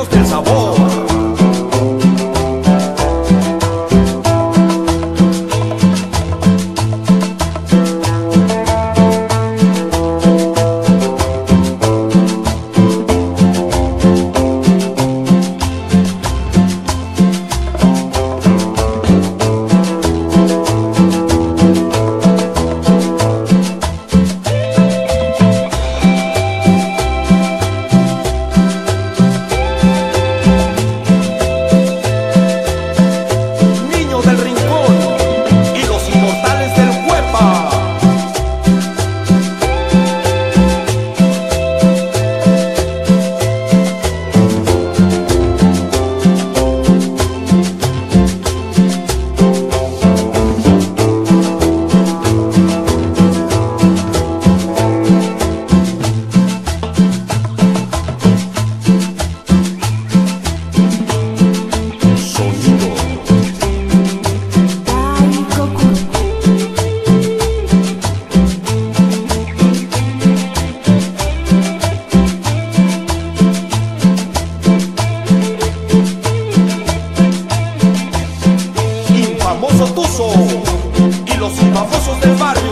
los villanos del sabor. famoso Tuzo y los famosos del barrio.